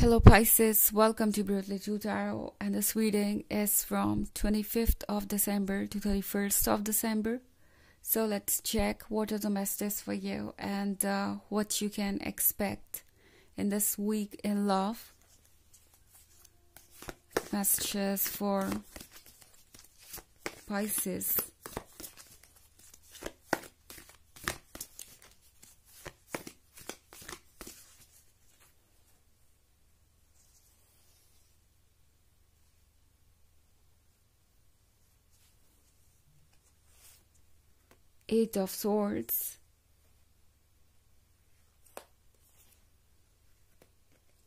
Hello Pisces, welcome to Brutally True Tarot and this reading is from 25th of December to 31st of December. So let's check what are the messages for you and uh, what you can expect in this week in love. Messages for Pisces. Eight of Swords,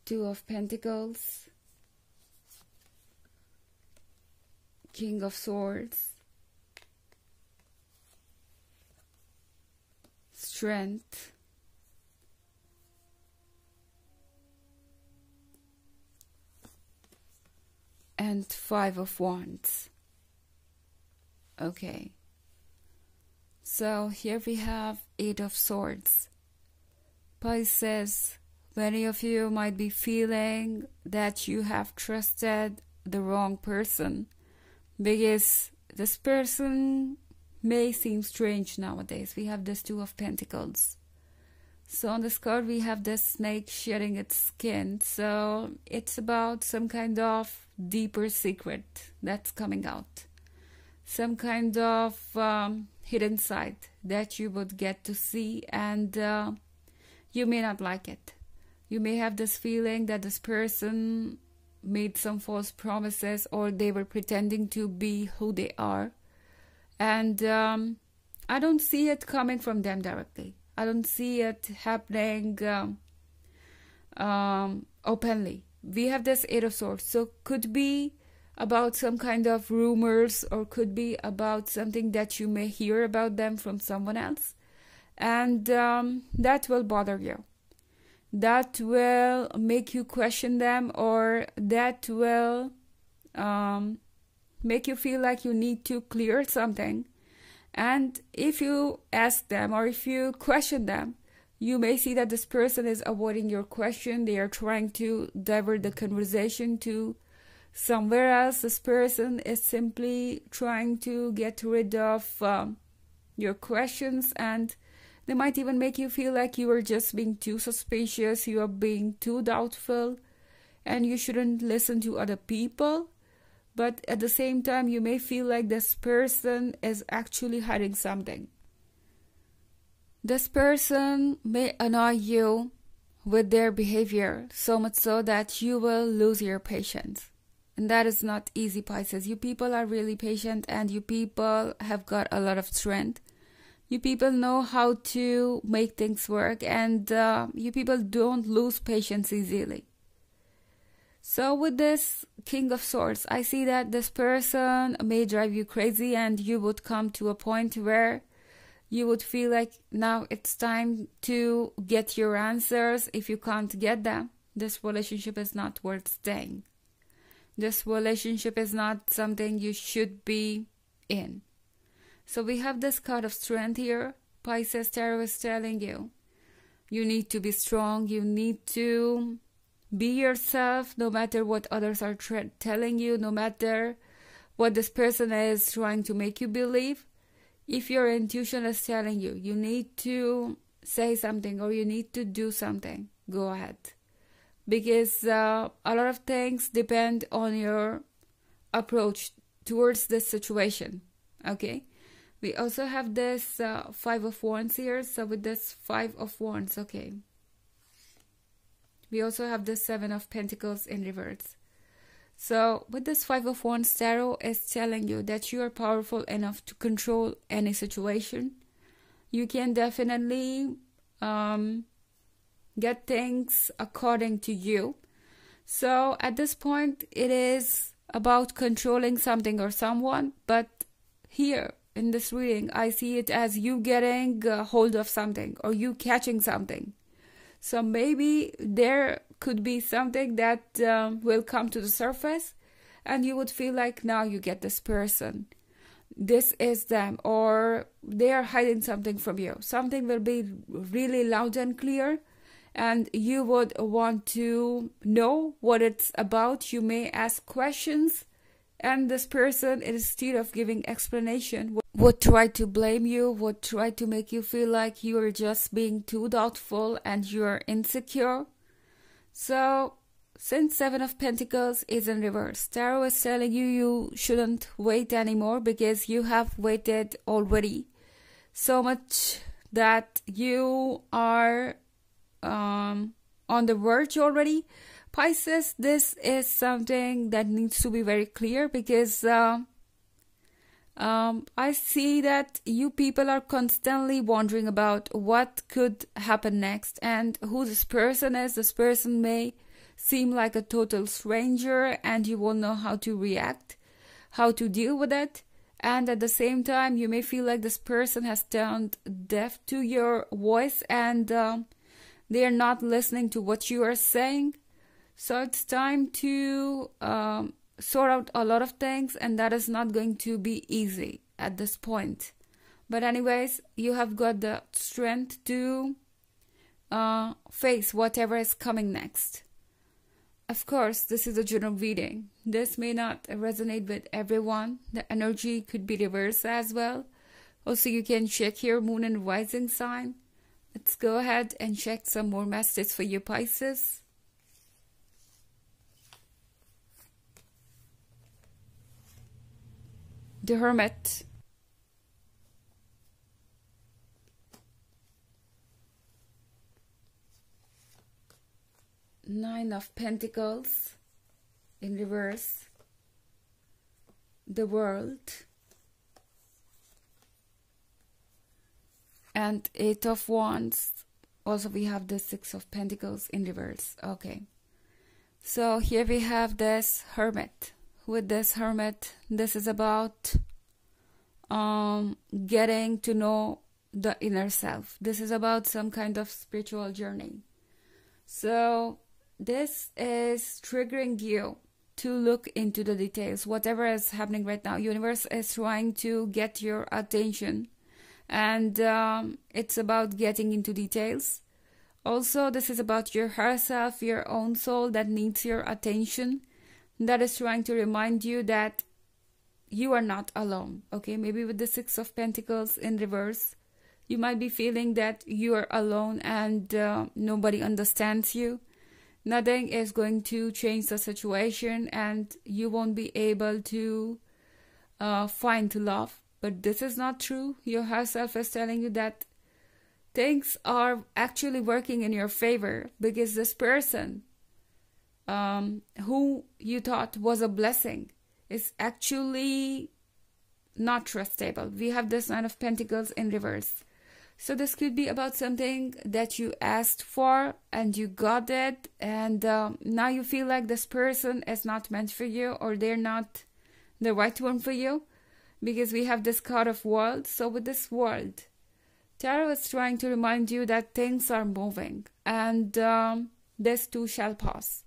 Two of Pentacles, King of Swords, Strength, and Five of Wands. Okay. So here we have Eight of Swords. Pisces, many of you might be feeling that you have trusted the wrong person because this person may seem strange nowadays. We have this Two of Pentacles. So on this card, we have this snake shedding its skin. So it's about some kind of deeper secret that's coming out. Some kind of um, hidden side that you would get to see and uh, you may not like it. You may have this feeling that this person made some false promises or they were pretending to be who they are. And um, i don't see it coming from them directly. I don't see it happening um, um, openly. We have this eight of swords. So could be about some kind of rumors or could be about something that you may hear about them from someone else. And um, that will bother you. That will make you question them or that will um, make you feel like you need to clear something. And if you ask them or if you question them you may see that this person is avoiding your question. They are trying to divert the conversation to somewhere else this person is simply trying to get rid of um, your questions and they might even make you feel like you are just being too suspicious you are being too doubtful and you shouldn't listen to other people. But at the same time you may feel like this person is actually hiding something. This person may annoy you with their behavior so much so that you will lose your patience and that is not easy, Pisces. You people are really patient and you people have got a lot of strength. You people know how to make things work and uh, you people don't lose patience easily. So, with this King of Swords, I see that this person may drive you crazy and you would come to a point where you would feel like now it's time to get your answers. If you can't get them, this relationship is not worth staying. This relationship is not something you should be in. So we have this card of strength here. Pisces Tarot is telling you. You need to be strong. You need to be yourself no matter what others are telling you, no matter what this person is trying to make you believe. If your intuition is telling you, you need to say something or you need to do something, go ahead because uh, a lot of things depend on your approach towards this situation okay? We also have this uh, five of wands here. So with this five of wands okay. We also have the seven of pentacles in reverse. So with this five of wands tarot is telling you that you are powerful enough to control any situation. You can definitely um, get things according to you. So at this point, it is about controlling something or someone, but here in this reading, I see it as you getting hold of something or you catching something. So maybe there could be something that um, will come to the surface, and you would feel like now you get this person. This is them, or they are hiding something from you. Something will be really loud and clear, and you would want to know what it's about. You may ask questions, and this person, instead of giving explanation, would try to blame you, would try to make you feel like you are just being too doubtful and you're insecure. So, since Seven of Pentacles is in reverse, Tarot is telling you you shouldn't wait anymore because you have waited already so much that you are um, on the verge already. Pisces, this is something that needs to be very clear because uh, um, I see that you people are constantly wondering about what could happen next and who this person is. This person may seem like a total stranger and you won't know how to react, how to deal with it. And at the same time, you may feel like this person has turned deaf to your voice and uh, they are not listening to what you are saying. So it's time to um, sort out a lot of things, and that is not going to be easy at this point. But, anyways, you have got the strength to uh, face whatever is coming next. Of course, this is a general reading. This may not resonate with everyone. The energy could be reversed as well. Also, you can check your moon and rising sign. Let's go ahead and check some more messages for you, Pisces. The Hermit. Nine of Pentacles in reverse. The World. And eight of wands. Also we have the six of pentacles in reverse. Okay. So here we have this hermit. With this hermit this is about um getting to know the inner self. This is about some kind of spiritual journey. So this is triggering you to look into the details. Whatever is happening right now universe is trying to get your attention and um, it's about getting into details. Also, this is about your higher self, your own soul that needs your attention, that is trying to remind you that you are not alone. Okay, maybe with the Six of Pentacles in reverse, you might be feeling that you are alone and uh, nobody understands you. Nothing is going to change the situation, and you won't be able to uh, find love but this is not true. Your higher self is telling you that things are actually working in your favor because this person um, who you thought was a blessing is actually not trustable. We have this Nine of Pentacles in reverse. So this could be about something that you asked for and you got it, and um, now you feel like this person is not meant for you or they're not the right one for you because we have this card of world. So with this world, Tarot is trying to remind you that things are moving and um, this too shall pass.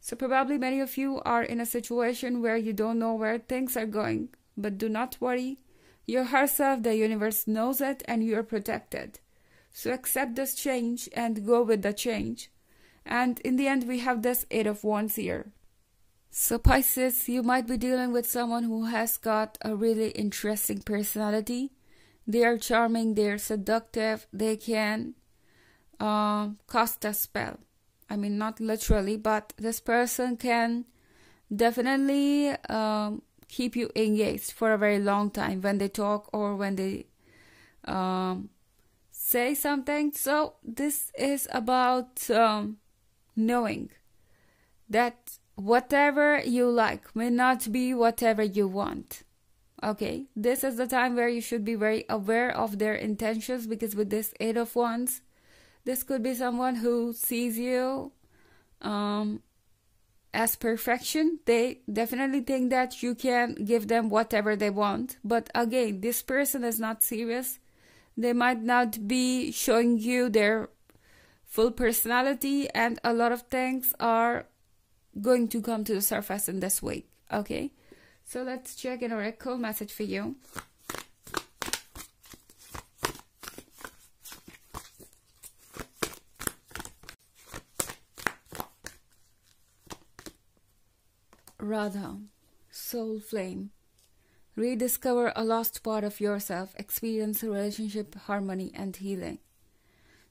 So probably many of you are in a situation where you don't know where things are going, but do not worry. Your higher self, the universe knows it and you are protected. So accept this change and go with the change. And in the end, we have this Eight of Wands here. So, Pisces, you might be dealing with someone who has got a really interesting personality. They are charming, they're seductive, they can uh, cast a spell. I mean, not literally, but this person can definitely um, keep you engaged for a very long time when they talk or when they um, say something. So, this is about um, knowing that whatever you like may not be whatever you want. Okay, this is the time where you should be very aware of their intentions because with this Eight of Wands, this could be someone who sees you um, as perfection. They definitely think that you can give them whatever they want. But again, this person is not serious. They might not be showing you their full personality, and a lot of things are going to come to the surface in this way okay so let's check an oracle message for you Radha, soul flame. Rediscover a lost part of yourself, experience relationship harmony and healing.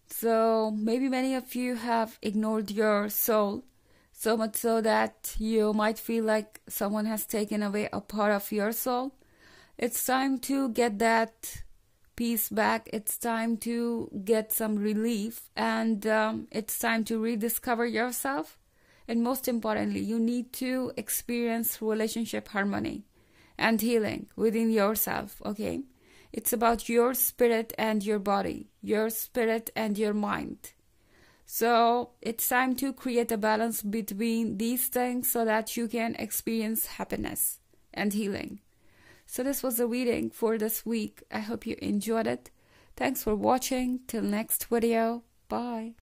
So, maybe many of you have ignored your soul so much so that you might feel like someone has taken away a part of your soul. It's time to get that peace back. It's time to get some relief and um, it's time to rediscover yourself. And most importantly, you need to experience relationship harmony and healing within yourself, okay? It's about your spirit and your body, your spirit and your mind. So it's time to create a balance between these things so that you can experience happiness and healing. So this was the reading for this week. I hope you enjoyed it. Thanks for watching. Till next video. Bye.